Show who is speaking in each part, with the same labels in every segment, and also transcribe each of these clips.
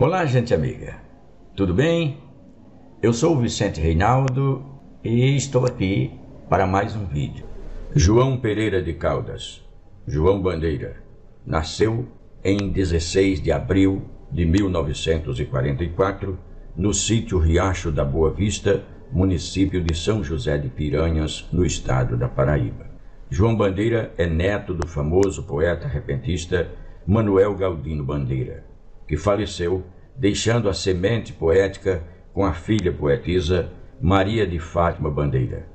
Speaker 1: Olá, gente amiga. Tudo bem? Eu sou o Vicente Reinaldo e estou aqui para mais um vídeo. João Pereira de Caldas, João Bandeira, nasceu em 16 de abril de 1944 no sítio Riacho da Boa Vista, município de São José de Piranhas, no estado da Paraíba. João Bandeira é neto do famoso poeta repentista Manuel Galdino Bandeira, que faleceu deixando a semente poética com a filha poetisa Maria de Fátima Bandeira.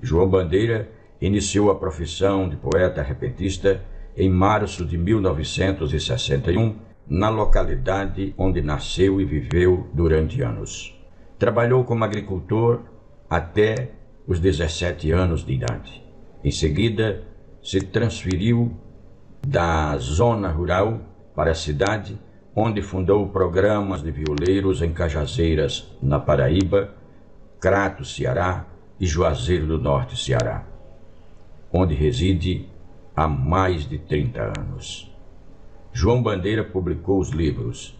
Speaker 1: João Bandeira iniciou a profissão de poeta repentista em março de 1961, na localidade onde nasceu e viveu durante anos. Trabalhou como agricultor até os 17 anos de idade. Em seguida, se transferiu da zona rural para a cidade, onde fundou programas de violeiros em Cajazeiras, na Paraíba, Crato, Ceará e Juazeiro do Norte, Ceará, onde reside há mais de 30 anos. João Bandeira publicou os livros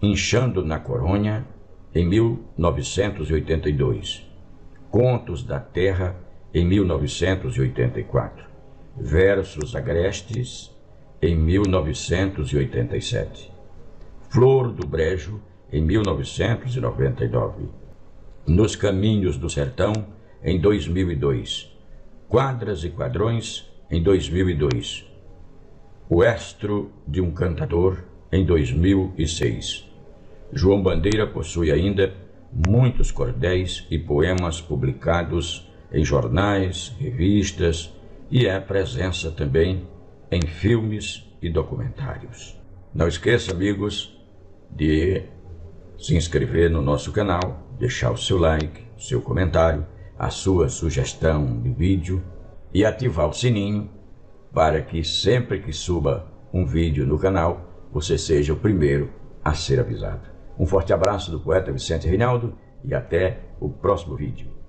Speaker 1: Inchando na Coronha, em 1982, Contos da Terra, em 1984, Versos Agrestes, em 1987, Flor do Brejo, em 1999, Nos Caminhos do Sertão, em 2002, Quadras e Quadrões, em 2002, O Estro de um Cantador, em 2006. João Bandeira possui ainda muitos cordéis e poemas publicados em jornais, revistas e é presença também em filmes e documentários. Não esqueça, amigos, de se inscrever no nosso canal, deixar o seu like, seu comentário, a sua sugestão de vídeo e ativar o sininho para que sempre que suba um vídeo no canal, você seja o primeiro a ser avisado. Um forte abraço do poeta Vicente Reinaldo e até o próximo vídeo.